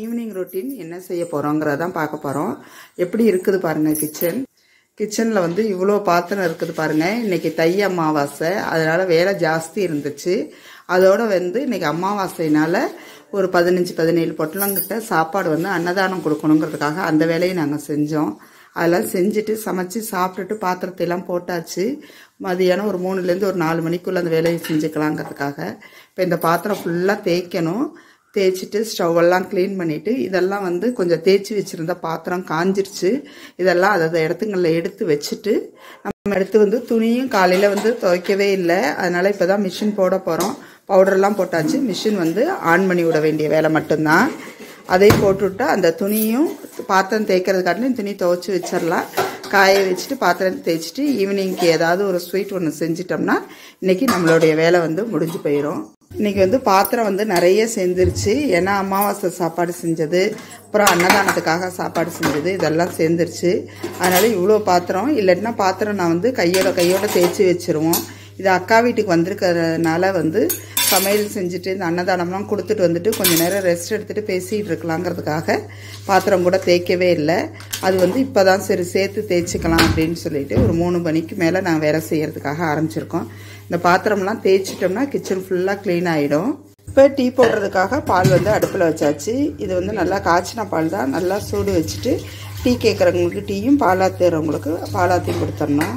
Evening routine என்ன செய்ய போகிறோங்கிறதான் பார்க்க போகிறோம் எப்படி இருக்குது பாருங்கள் கிச்சன் கிச்சனில் வந்து இவ்வளோ பாத்திரம் இருக்குது பாருங்கள் இன்றைக்கி தை அமாவாசை. அதனால் வேலை ஜாஸ்தி இருந்துச்சு. அதோடு வந்து இன்னைக்கு அமாவாசைனால் ஒரு பதினஞ்சு பதினேழு பொட்டலங்கிட்ட சாப்பாடு வந்து அன்னதானம் கொடுக்கணுங்கிறதுக்காக அந்த வேலையை நாங்கள் செஞ்சோம். அதெல்லாம் செஞ்சுட்டு சமைச்சு சாப்பிட்டுட்டு பாத்திரத்தை எல்லாம் போட்டாச்சு. மதியானம் ஒரு மூணுலேருந்து ஒரு நாலு மணிக்குள்ளே அந்த வேலையை செஞ்சுக்கலாங்கிறதுக்காக. இப்போ இந்த பாத்திரம் ஃபுல்லாக தேய்க்கணும். தேய்ச்சிட்டு ஸ்டவ் எல்லாம் க்ளீன் பண்ணிவிட்டு இதெல்லாம் வந்து கொஞ்சம் தேய்ச்சி வச்சுருந்த பாத்திரம் காஞ்சிருச்சு. இதெல்லாம் அதை இடத்துங்களில் எடுத்து வச்சுட்டு நம்ம எடுத்து வந்து துணியும் காலையில் வந்து துவைக்கவே இல்லை. அதனால் இப்போ தான் மிஷின் போட போகிறோம் பவுடர்லாம் போட்டாச்சு. மிஷின் வந்து ஆன் பண்ணி விட வேண்டிய வேலை மட்டும்தான். அதையும் போட்டுவிட்டா அந்த துணியும் பாத்திரம் தேய்க்கிறதுக்காட்டிலும் துணி துவைச்சி வச்சிடலாம் காய வச்சுட்டு பாத்திரம் தேய்ச்சிட்டு ஈவினிங்க்கு ஏதாவது ஒரு ஸ்வீட் ஒன்று செஞ்சிட்டோம்னா இன்றைக்கி நம்மளுடைய வேலை வந்து முடிஞ்சு போயிடும் இன்றைக்கி வந்து பாத்திரம் வந்து நிறைய சேர்ந்துருச்சு. ஏன்னா அமாவாசை சாப்பாடு செஞ்சது அப்புறம் அன்னதானத்துக்காக சாப்பாடு செஞ்சது இதெல்லாம் சேர்ந்துருச்சு. அதனால் இவ்வளோ பாத்திரம் இல்லைன்னா பாத்திரம் நான் வந்து கையோட கையோட தேய்ச்சி வச்சுருவோம். இது அக்கா வீட்டுக்கு வந்திருக்கிறதுனால வந்து சமையல் செஞ்சுட்டு இந்த அன்னதானம்லாம் கொடுத்துட்டு வந்துட்டு கொஞ்சம் நேரம் ரெஸ்ட் எடுத்துகிட்டு பேசிகிட்டு இருக்கலாங்கிறதுக்காக பாத்திரம் கூட தேய்க்கவே இல்லை. அது வந்து இப்போ தான் சரி சேர்த்து தேய்ச்சிக்கலாம் அப்படின்னு சொல்லிட்டு ஒரு மூணு மணிக்கு மேலே நான் வேலை செய்கிறதுக்காக ஆரம்பிச்சிருக்கோம். இந்த பாத்திரம்லாம் தேய்ச்சிட்டோம்னா கிச்சன் ஃபுல்லாக க்ளீன் ஆகிடும் இப்போ டீ போடுறதுக்காக பால் வந்து அடுப்பில் வச்சாச்சு. இது வந்து நல்லா காய்ச்சின பால் தான். நல்லா சூடு வச்சுட்டு டீ கேட்குறவங்களுக்கு டீயும் பாலாத்துறவங்களுக்கு பாலாத்தையும் கொடுத்துடணும்.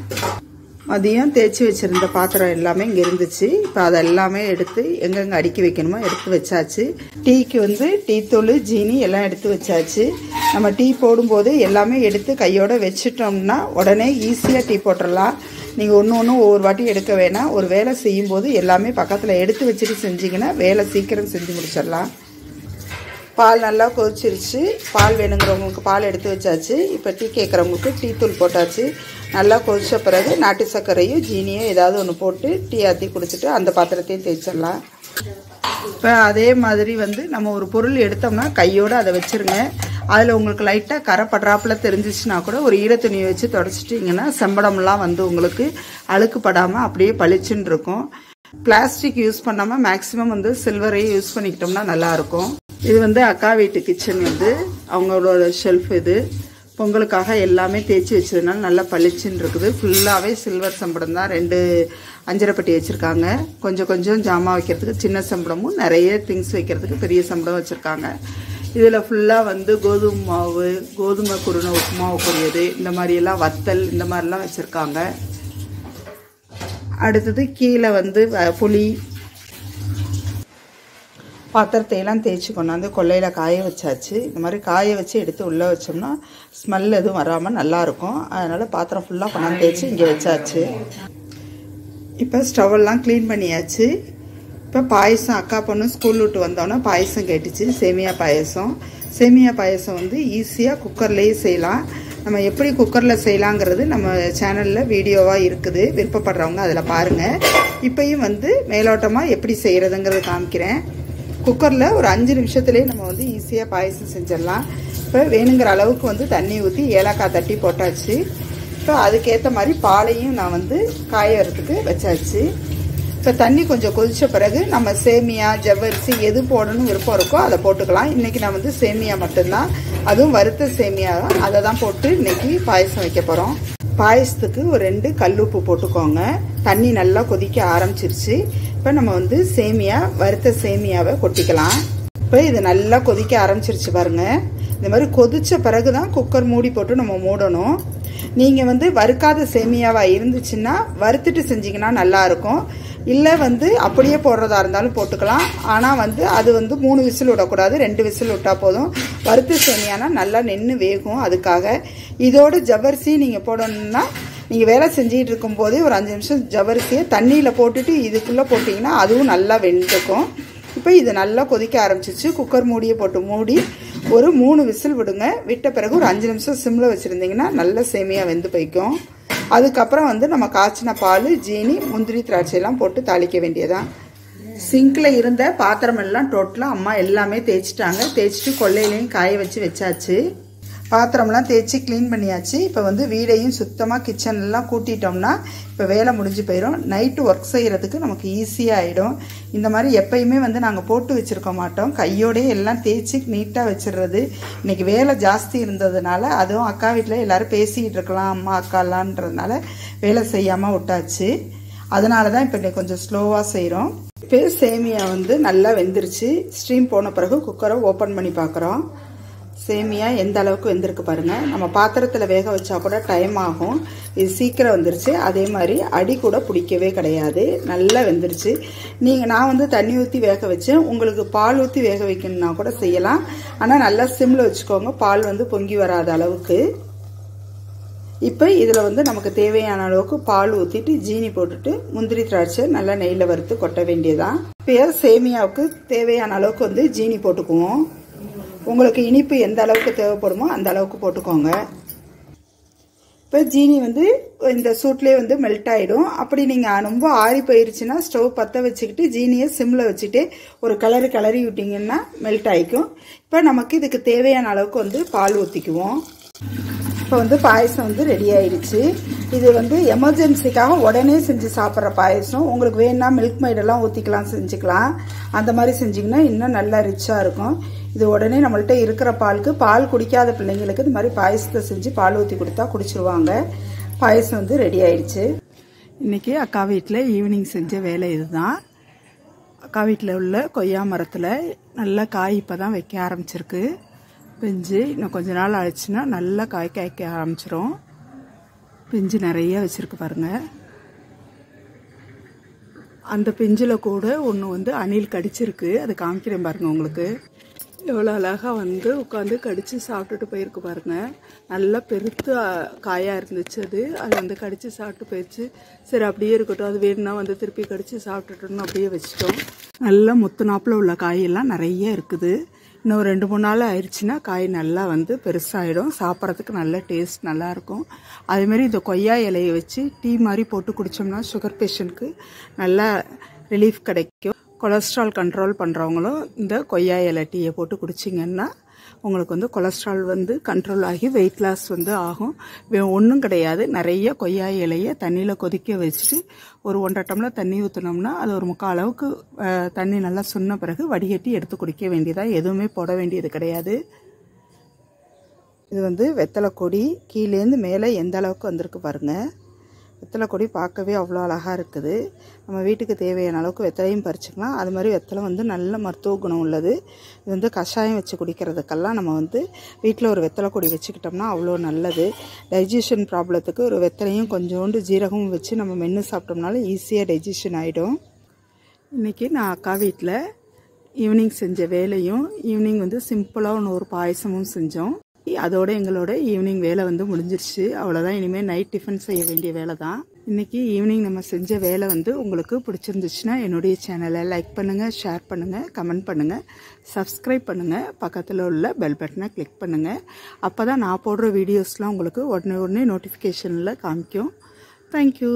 மதியம் தேய்ச்சி வச்சுருந்த பாத்திரம் எல்லாமே இங்கே இருந்துச்சு. இப்போ அதை எல்லாமே எடுத்து எங்கெங்கே அடுக்கி வைக்கணுமோ எடுத்து வச்சாச்சு. டீக்கு வந்து டீ தூள் ஜீனி எல்லாம் எடுத்து வச்சாச்சு. நம்ம டீ போடும்போது எல்லாமே எடுத்து கையோடு வச்சிட்டோம்னா உடனே ஈஸியாக டீ போட்டுடலாம். நீங்கள் ஒன்று ஒன்று ஒவ்வொரு வாட்டி எடுக்க வேணாம். ஒரு வேலை செய்யும்போது எல்லாமே பக்கத்தில் எடுத்து வச்சுட்டு செஞ்சிங்கன்னா வேலை சீக்கிரம் செஞ்சு முடிச்சிடலாம். பால் நல்லா கொதிச்சிருச்சு. பால் வேணுங்கிறவங்களுக்கு பால் எடுத்து வச்சாச்சு. இப்போ டீ கேட்குறவங்களுக்கு டீ தூள் போட்டாச்சு. நல்லா கொதிச்ச பிறகு நாட்டு சர்க்கரையும் ஜீனியும் ஏதாவது ஒன்று போட்டு டீ ஆற்றி குடிச்சிட்டு அந்த பாத்திரத்தையும் தேய்ச்சிடலாம். இப்போ அதே மாதிரி வந்து நம்ம ஒரு பொருள் எடுத்தோம்னா கையோடு அதை வச்சுருங்க. அதில் உங்களுக்கு லைட்டாக கரைப்படுறாப்பில் தெரிஞ்சிச்சுன்னா கூட ஒரு ஈரத்துணியை வச்சு தொடச்சிட்டிங்கன்னா செம்படம்லாம் வந்து உங்களுக்கு அழுக்குப்படாமல் அப்படியே பளிச்சுன்னு இருக்கும். பிளாஸ்டிக் யூஸ் பண்ணாமல் மேக்ஸிமம் வந்து சில்வரையே யூஸ் பண்ணிக்கிட்டோம்னா நல்லாயிருக்கும். இது வந்து அக்கா வீட்டு கிச்சன் வந்து அவங்களோட ஷெல்ஃப் இது. பொங்கலுக்காக எல்லாமே தேய்ச்சி வச்சதுனால நல்லா பளிச்சுன்னு இருக்குது. ஃபுல்லாகவே சில்வர் சம்படம் தான். ரெண்டு அஞ்சரைப்பட்டி வச்சுருக்காங்க. கொஞ்சம் கொஞ்சம் ஜாமான் வைக்கிறதுக்கு சின்ன சம்பளமும் நிறைய திங்ஸ் வைக்கிறதுக்கு பெரிய சம்பளம் வச்சுருக்காங்க. இதில் ஃபுல்லாக வந்து கோதுமை மாவு கோதுமை குருணை உப்புமாவுக்குரியது இந்த மாதிரியெல்லாம் வத்தல் இந்த மாதிரிலாம் வச்சுருக்காங்க. அடுத்தது கீழே வந்து புளி பாத்திரத்தையெல்லாம் தேய்ச்சி கொண்டாந்து கொல்லையில் காய வச்சாச்சு. இந்த மாதிரி காய வச்சு எடுத்து உள்ளே வச்சோம்னா ஸ்மெல் எதுவும் வராமல் நல்லாயிருக்கும். அதனால் பாத்திரம் ஃபுல்லாக கொண்டாந்து தேய்ச்சி இங்கே வச்சாச்சு. இப்போ ஸ்டவ்வெல்லாம் க்ளீன் பண்ணியாச்சு. இப்போ பாயசம் அக்கா பொண்ணு ஸ்கூல் விட்டு வந்தோன்னே பாயசம் கேட்டுச்சு சேமியா பாயசம். சேமியா பாயசம் வந்து ஈஸியாக குக்கர்லேயே செய்யலாம். நம்ம எப்படி குக்கரில் செய்யலாங்கிறது நம்ம சேனலில் வீடியோவாக இருக்குது. விருப்பப்படுறவங்க அதில் பாருங்கள் இப்பையும் வந்து மேலோட்டமாக எப்படி செய்கிறதுங்கிறது காமிக்கிறேன். குக்கரில் ஒரு அஞ்சு நிமிஷத்துலேயே நம்ம வந்து ஈஸியாக பாயசம் செஞ்சிடலாம். இப்போ வேணுங்கிற அளவுக்கு வந்து தண்ணி ஊற்றி ஏலக்காய் தட்டி போட்டாச்சு. இப்போ அதுக்கேற்ற மாதிரி பாலையும் நான் வந்து காய வரத்துக்கு வச்சாச்சு. இப்போ தண்ணி கொஞ்சம் கொதித்த பிறகு நம்ம சேமியா ஜவ்வரிசி எது போடணும் விருப்பம் இருக்கோ அதை போட்டுக்கலாம். இன்றைக்கி நான் வந்து சேமியா மட்டும்தான். அதுவும் வறுத்த சேமியா தான். அதை தான் போட்டு இன்றைக்கி பாயசம் வைக்க போகிறோம் பாயசத்துக்கு ஒரு ரெண்டு கல்லுப்பு போட்டுக்கோங்க. தண்ணி நல்லா கொதிக்க ஆரம்பிச்சிருச்சு. இப்போ நம்ம வந்து சேமியா வறுத்த சேமியாவை கொட்டிக்கலாம். இப்போ இது நல்லா கொதிக்க ஆரம்பிச்சிருச்சு பாருங்கள் இந்த மாதிரி கொதித்த பிறகு தான் குக்கர் மூடி போட்டு நம்ம மூடணும். நீங்கள் வந்து வறுக்காத சேமியாவாக இருந்துச்சுன்னா வறுத்துட்டு செஞ்சீங்கன்னா நல்லாயிருக்கும் இல்லை வந்து அப்படியே போடுறதா இருந்தாலும் போட்டுக்கலாம். ஆனால் வந்து அது வந்து மூணு விசில் விடக்கூடாது ரெண்டு விசில் விட்டால் போதும். வறுத்து சேமியானா நல்லா நின்று வேகும். அதுக்காக இதோட ஜவ்வரிசி நீங்கள் போடணும்னா நீங்கள் வேலை செஞ்சிட்டு இருக்கும்போதே ஒரு அஞ்சு நிமிஷம் ஜவ்வரிசியை தண்ணியில் போட்டுட்டு இதுக்குள்ளே போட்டிங்கன்னா அதுவும் நல்லா வெந்துக்கும். இப்போ இது நல்லா கொதிக்க ஆரம்பிச்சிச்சு குக்கர் மூடியை போட்டு மூடி ஒரு மூணு விசில் விடுங்க. விட்ட பிறகு ஒரு அஞ்சு நிமிஷம் சிம்மில் வச்சுருந்தீங்கன்னா நல்ல சேமியாக வெந்து போய்க்கும். அதுக்கப்புறம் வந்து நம்ம காய்ச்சின பால் ஜீனி முந்திரி திராட்சையெல்லாம் போட்டு தாளிக்க வேண்டியதான் சிங்கில் இருந்த பாத்திரமெல்லாம் டோட்டலாக அம்மா எல்லாமே தேய்ச்சிட்டாங்க. தேய்ச்சிட்டு கொள்ளையிலையும் காய வச்சு வச்சாச்சு. பாத்திரம்லாம் தேய்ச்சி க்ளீன் பண்ணியாச்சு. இப்போ வந்து வீடையும் சுத்தமாக கிச்சன்லாம் கூட்டிட்டோம்னா இப்போ வேலை முடிஞ்சு போயிடும் நைட்டு ஒர்க் செய்கிறதுக்கு நமக்கு ஈஸியாக ஆகிடும் இந்த மாதிரி எப்பயுமே வந்து நாங்கள் போட்டு வச்சுருக்க மாட்டோம். கையோடயே எல்லாம் தேய்ச்சி நீட்டாக வச்சிடுறது இன்றைக்கி வேலை ஜாஸ்தி இருந்ததுனால அதுவும் அக்கா வீட்டில் எல்லோரும் பேசிக்கிட்டு இருக்கலாம். அம்மா அக்காலான்றதுனால வேலை செய்யாமல் விட்டாச்சு. அதனால தான் இப்போ இன்னைக்கு கொஞ்சம் ஸ்லோவாக செய்கிறோம் இப்போ சேமியா வந்து நல்லா வெந்துருச்சு. ஸ்ட்ரீம் போன பிறகு குக்கரை ஓப்பன் பண்ணி பார்க்குறோம் சேமியா எந்த அளவுக்கு வெந்திருக்கு பாருங்கள் நம்ம பாத்திரத்தில் வேக வச்சா கூட டைம் ஆகும். இது சீக்கிரம் வந்துருச்சு. அதே மாதிரி அடி கூட பிடிக்கவே கிடையாது. நல்லா வெந்துருச்சு. நீங்கள் நான் வந்து தண்ணி ஊற்றி வேக வச்சேன். உங்களுக்கு பால் ஊற்றி வேக வைக்கணும்னா கூட செய்யலாம். ஆனால் நல்லா சிம்மில் வச்சுக்கோங்க. பால் வந்து பொங்கி வராத அளவுக்கு. இப்போ இதில் வந்து நமக்கு தேவையான அளவுக்கு பால் ஊற்றிட்டு ஜீனி போட்டுட்டு முந்திரி திராட்சை நல்லா நெய்யில் வறுத்து கொட்ட வேண்டியதான் இப்போ சேமியாவுக்கு தேவையான அளவுக்கு வந்து ஜீனி போட்டுக்குவோம். உங்களுக்கு இனிப்பு எந்த அளவுக்கு தேவைப்படுமோ அந்த அளவுக்கு போட்டுக்கோங்க. இப்போ ஜீனி வந்து இந்த சூட்லேயே வந்து மெல்ட் ஆகிடும் அப்படி நீங்கள் ரொம்ப ஆறி போயிருச்சுன்னா ஸ்டவ் பற்ற வச்சுக்கிட்டு ஜீனியை சிம்மில் வச்சுட்டு ஒரு கலரு கலரி விட்டிங்கன்னா மெல்ட் ஆகிக்கும் இப்போ நமக்கு இதுக்கு தேவையான அளவுக்கு வந்து பால் ஊற்றிக்குவோம் இப்போ வந்து பாயசம் வந்து ரெடி ஆயிடுச்சு. இது வந்து எமர்ஜென்சிக்காக உடனே செஞ்சு சாப்பிட்ற பாயசம். உங்களுக்கு வேணுன்னா மில்க் மைடெல்லாம் ஊற்றிக்கலாம் செஞ்சுக்கலாம். அந்த மாதிரி செஞ்சிங்கன்னா இன்னும் நல்லா ரிச்சாக இருக்கும். இது உடனே நம்மள்ட்ட இருக்கிற பாலுக்கு பால் குடிக்காத பிள்ளைங்களுக்கு இந்த மாதிரி பாயசத்தை செஞ்சு பால் ஊற்றி கொடுத்தா குடிச்சிருவாங்க. பாயசம் வந்து ரெடி ஆயிடுச்சு. இன்றைக்கி அக்கா வீட்டில் ஈவினிங் செஞ்ச வேலை இதுதான். அக்கா வீட்டில் உள்ள கொய்யா மரத்தில் நல்லா காய் இப்போ தான் வைக்க ஆரம்பிச்சிருக்கு. பிஞ்சு இன்னும் கொஞ்ச நாள் ஆயிடுச்சுன்னா நல்லா காய் காய்க்க ஆரம்பிச்சிரும். பிஞ்சு நிறைய வச்சுருக்கு பாருங்க. அந்த பிஞ்சில் கூட ஒன்று வந்து அணில் கடிச்சிருக்கு. அது காமிக்கிறேன் பாருங்கள் உங்களுக்கு. எவ்வளோ அழகாக வந்து உட்காந்து கடித்து சாப்பிட்டுட்டு போயிருக்கு பாருங்க. நல்லா பெருத்து காயாக இருந்துச்சு அது. அது வந்து கடித்து சாப்பிட்டு போயிடுச்சு. சரி அப்படியே இருக்கட்டும். அது வேணும்னா வந்து திருப்பி கடித்து சாப்பிட்டுட்டோம்னு அப்படியே வச்சிட்டோம். நல்லா முத்து நாப்பில் உள்ள காயெல்லாம் நிறைய இருக்குது. இன்னும் ரெண்டு மூணு நாள் ஆயிடுச்சுன்னா காய் நல்லா வந்து பெருசாகிடும் சாப்பிட்றதுக்கு நல்ல டேஸ்ட் நல்லாயிருக்கும் அதேமாரி இந்த கொய்யா இலையை வச்சு டீ மாதிரி போட்டு குடித்தோம்னா சுகர் பேஷண்ட்க்கு நல்லா ரிலீஃப் கிடைக்கும். கொலஸ்ட்ரால் கண்ட்ரோல் பண்ணுறவங்களும் இந்த கொய்யா இலை டீயை போட்டு குடிச்சிங்கன்னா உங்களுக்கு வந்து கொலஸ்ட்ரால் வந்து கண்ட்ரோல் ஆகி வெயிட் லாஸ் வந்து ஆகும். ஒன்றும் கிடையாது. நிறைய கொய்யா இலையை தண்ணியில் கொதிக்க வச்சுட்டு ஒரு ஒன்றரை டம்ளர் தண்ணி ஊற்றினோம்னா அது ஒரு முக்கால் அளவுக்கு தண்ணி நல்லா சொன்ன பிறகு வடிகட்டி எடுத்து குடிக்க வேண்டியதாக எதுவுமே போட வேண்டியது கிடையாது. இது வந்து வெத்தலை கொடி கீழேருந்து மேலே எந்த அளவுக்கு வந்திருக்கு பாருங்கள் வெத்தலை கொடி பார்க்கவே அவ்வளோ அழகாக இருக்குது. நம்ம வீட்டுக்கு தேவையான அளவுக்கு வெத்தலையும் பறிச்சுக்கலாம். அது மாதிரி வெத்தலை வந்து நல்ல மருத்துவ குணம் உள்ளது. இது வந்து கஷாயம் வச்சு குடிக்கிறதுக்கெல்லாம் நம்ம வந்து வீட்டில் ஒரு வெத்தலை கொடி வச்சுக்கிட்டோம்னா அவ்வளோ நல்லது. டைஜஷன் ப்ராப்ளத்துக்கு ஒரு வெத்தலையும் கொஞ்சோண்டு ஜீரகமும் வச்சு நம்ம மென்று சாப்பிட்டோம்னாலும் ஈஸியாக டைஜஷன் ஆகிடும் இன்றைக்கி நான் அக்கா வீட்டில் ஈவினிங் செஞ்ச வேலையும் ஈவினிங் வந்து சிம்பிளாக ஒன்று ஒரு பாயசமும் செஞ்சோம். அதோட எங்களோட ஈவினிங் வேலை வந்து முடிஞ்சிருச்சு. அவ்வளோதான் இனிமேல் நைட் டிஃபன் செய்ய வேண்டிய வேலை தான் இன்றைக்கி ஈவினிங் நம்ம செஞ்ச வேலை வந்து உங்களுக்கு பிடிச்சிருந்துச்சுன்னா என்னுடைய சேனலை லைக் பண்ணுங்கள் ஷேர் பண்ணுங்கள் கமெண்ட் பண்ணுங்கள் சப்ஸ்கிரைப் பண்ணுங்கள் பக்கத்தில் உள்ள பெல் பட்டனை கிளிக் பண்ணுங்கள் அப்போ தான் நான் போடுற வீடியோஸ்லாம் உங்களுக்கு உடனே உடனே நோட்டிஃபிகேஷனில் காமிக்கும். தேங்க்யூ